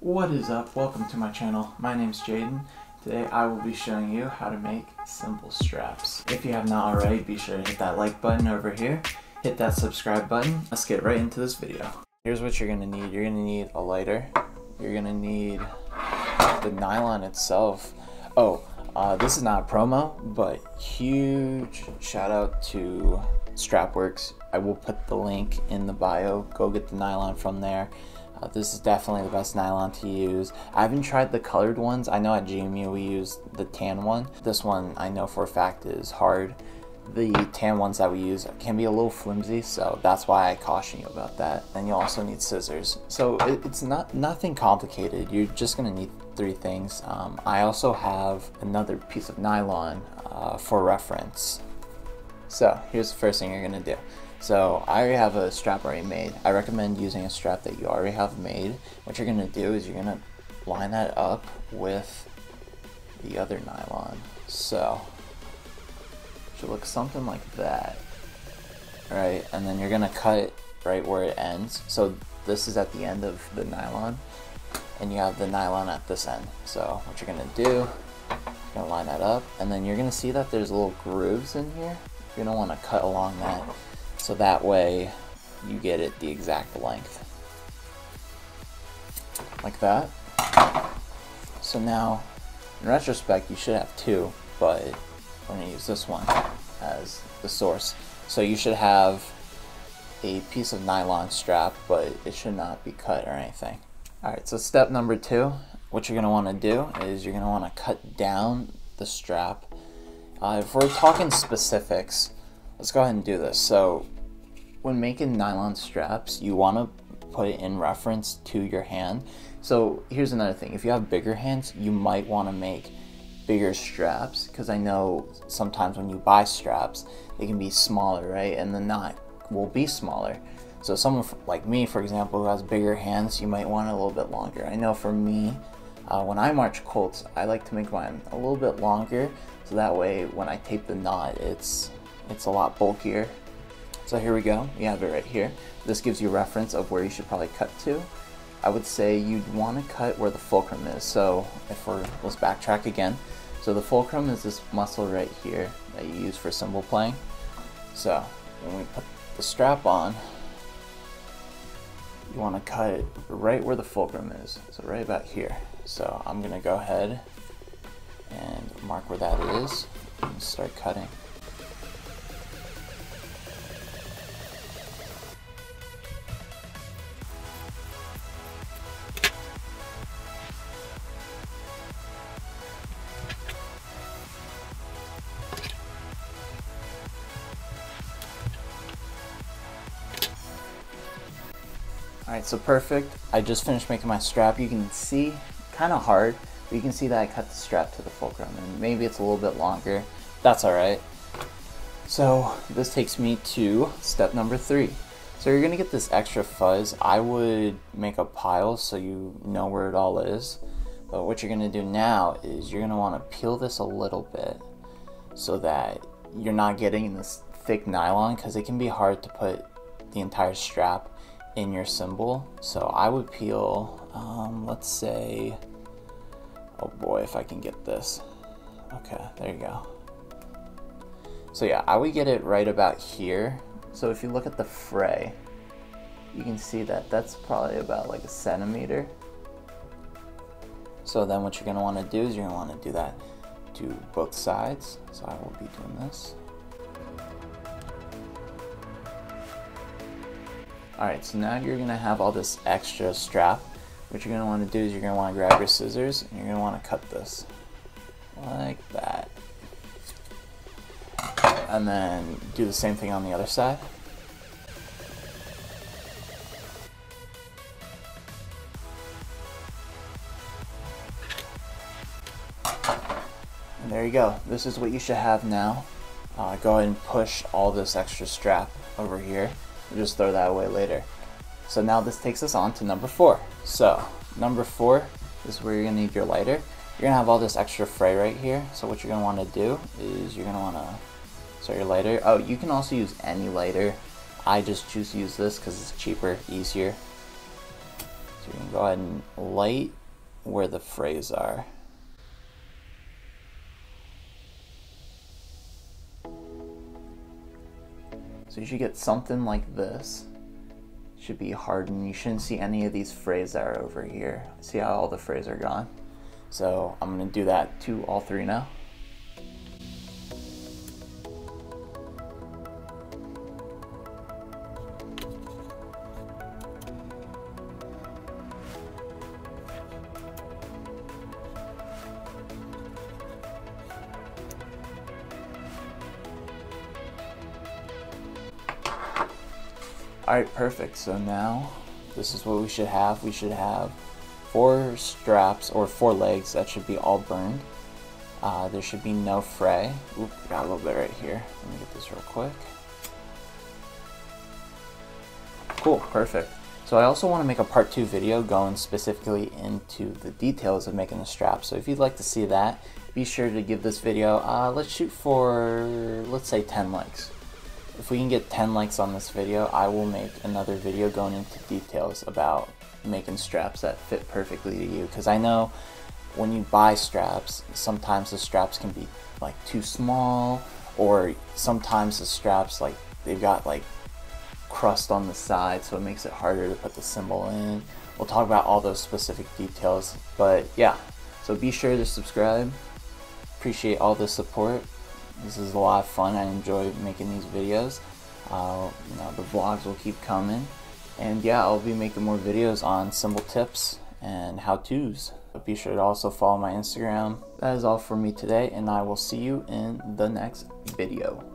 What is up? Welcome to my channel. My name is Jaden. Today I will be showing you how to make cymbal straps. If you have not already, be sure to hit that like button over here. Hit that subscribe button. Let's get right into this video. Here's what you're gonna need. You're gonna need a lighter. You're gonna need the nylon itself. Oh, uh, this is not a promo, but huge shout out to Strapworks. I will put the link in the bio. Go get the nylon from there. Uh, this is definitely the best nylon to use. I haven't tried the colored ones. I know at GMU we use the tan one. This one I know for a fact is hard. The tan ones that we use can be a little flimsy, so that's why I caution you about that. And you also need scissors. So it, it's not nothing complicated. You're just gonna need three things. Um, I also have another piece of nylon uh, for reference. So here's the first thing you're gonna do. So I already have a strap already made. I recommend using a strap that you already have made. What you're gonna do is you're gonna line that up with the other nylon. So it should look something like that. Right, and then you're gonna cut right where it ends. So this is at the end of the nylon, and you have the nylon at this end. So what you're gonna do, you're gonna line that up, and then you're gonna see that there's little grooves in here. You're gonna wanna cut along that so that way you get it the exact length. Like that. So now, in retrospect, you should have two, but we're going to use this one as the source. So you should have a piece of nylon strap, but it should not be cut or anything. Alright, so step number two, what you're going to want to do is you're going to want to cut down the strap. Uh, if we're talking specifics, let's go ahead and do this. So when making nylon straps, you want to put it in reference to your hand. So here's another thing. If you have bigger hands, you might want to make bigger straps because I know sometimes when you buy straps, they can be smaller, right? And the knot will be smaller. So someone like me, for example, who has bigger hands, you might want a little bit longer. I know for me, uh, when I march Colts, I like to make mine a little bit longer so that way when I tape the knot, it's it's a lot bulkier. So here we go, we have it right here. This gives you reference of where you should probably cut to. I would say you'd want to cut where the fulcrum is. So if we're, let's backtrack again. So the fulcrum is this muscle right here that you use for cymbal playing. So when we put the strap on, you want to cut it right where the fulcrum is. So right about here. So I'm going to go ahead and mark where that is and start cutting. Alright, so perfect. I just finished making my strap. You can see, kind of hard, but you can see that I cut the strap to the fulcrum, and maybe it's a little bit longer. That's alright. So this takes me to step number three. So you're gonna get this extra fuzz. I would make a pile so you know where it all is. But what you're gonna do now is you're gonna wanna peel this a little bit so that you're not getting this thick nylon because it can be hard to put the entire strap in your cymbal. So I would peel, um, let's say, oh boy, if I can get this. Okay, there you go. So yeah, I would get it right about here. So if you look at the fray, you can see that that's probably about like a centimeter. So then what you're gonna wanna do is you're gonna wanna do that to both sides. So I will be doing this. Alright, so now you're going to have all this extra strap. What you're going to want to do is you're going to want to grab your scissors and you're going to want to cut this. Like that. And then do the same thing on the other side. And there you go. This is what you should have now. Uh, go ahead and push all this extra strap over here. We'll just throw that away later. So now this takes us on to number four. So number four is where you're gonna need your lighter. You're gonna have all this extra fray right here. So what you're gonna wanna do is you're gonna wanna start your lighter. Oh, you can also use any lighter. I just choose to use this because it's cheaper, easier. So you can go ahead and light where the frays are. So you should get something like this. Should be hardened. You shouldn't see any of these frays that are over here. See how all the frays are gone? So I'm gonna do that to all three now. Alright, perfect. So now this is what we should have. We should have four straps or four legs that should be all burned. Uh, there should be no fray. Oop, got a little bit right here. Let me get this real quick. Cool, perfect. So I also want to make a part two video going specifically into the details of making the strap. So if you'd like to see that, be sure to give this video, uh, let's shoot for, let's say 10 likes if we can get 10 likes on this video, I will make another video going into details about making straps that fit perfectly to you. Because I know when you buy straps, sometimes the straps can be like too small, or sometimes the straps like they've got like crust on the side, so it makes it harder to put the cymbal in. We'll talk about all those specific details, but yeah. So be sure to subscribe. Appreciate all the support. This is a lot of fun. I enjoy making these videos. Uh, you know, the vlogs will keep coming. And yeah, I'll be making more videos on cymbal tips and how-tos. Be sure to also follow my Instagram. That is all for me today, and I will see you in the next video.